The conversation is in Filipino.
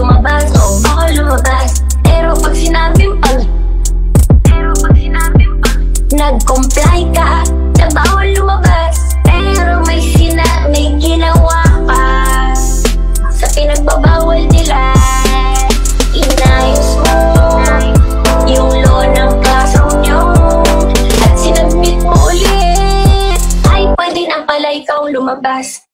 lumabas Oo, oh, ako lumabas. Pero pag sinabing pag Pero pag sinabing pag Nag-comply ka Na bawal lumabas. Pero may sina May ginawa pa Sa pinagbabawal nila. Inayos mo Yung law ng kaso nyo. At sinagmit mo ulit. Ay, pwede na pala ikaw lumabas.